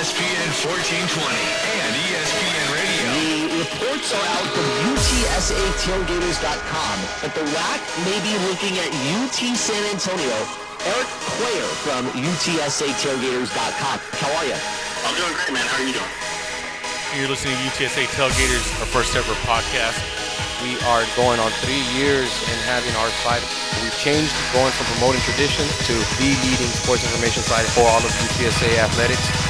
ESPN 1420 and ESPN Radio. The reports are out from UTSAtailgaters.com that the WAC may be looking at UT San Antonio. Eric Quayer from UTSAtailgaters.com. How are you? I'm doing great, man. How are you doing? You're listening to UTSA Tailgaters, our first ever podcast. We are going on three years and having our site. We've changed going from promoting tradition to the leading sports information site for all of UTSA athletics.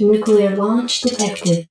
Nuclear launch detected.